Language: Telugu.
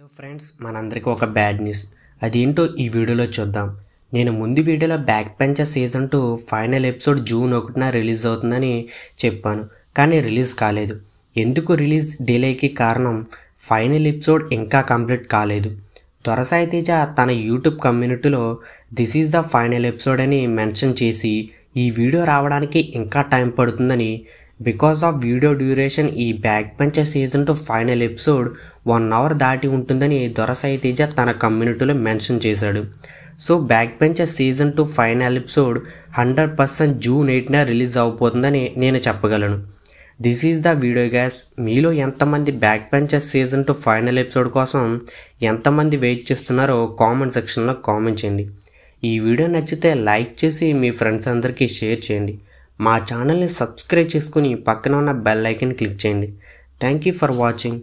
హలో ఫ్రెండ్స్ మనందరికీ ఒక బ్యాడ్ న్యూస్. అదేంటో ఈ వీడియోలో చూద్దాం. నేను ముందు వీడియోలో back bencher season two final episode June ఒకటిన రిలీజ్ అవుతుందని చెప్పాను కానీ రిలీజ్ కాలేదు. ఎందుకు రిలీజ్ డిలేకి కారణం ఫైనల్ ఎపిసోడ్ ఇంకా కంప్లీట్ కాలేదు. దొరసాయి తేజ తన యూట్యూబ్ కమ్యూనిటీలో this is the final episode అని మెన్షన్ చేసి ఈ వీడియో రావడానికి ఇంకా టైం పడుతుందని బికాస్ ఆఫ్ వీడియో డ్యూరేషన్ ఈ back bencher season two final episode one hour దాటి ఉంటుందని దొరసాయి తేజ తన కమ్యూనిటీలో మెన్షన్ చేశాడు. So back bencher season two final episode hundred percent June ఎయిట్న release అవబోతుందని నేను చెప్పగలను. This is the video guys మీలో ఎంతమంది back bencher season two final episode కోసం ఎంతమంది వెయిట్ చేస్తున్నారో కామెంట్ సెక్షన్లో కామెంట్ చేయండి. ఈ వీడియో నచ్చితే లైక్ చేసి మీ ఫ్రెండ్స్ అందరికీ షేర్ చేయండి. మా ఛానల్ని సబ్స్క్రైబ్ చేసుకుని పక్కన ఉన్న బెల్ ఐకన్ క్లిక్ చేయండి. Thank you for watching.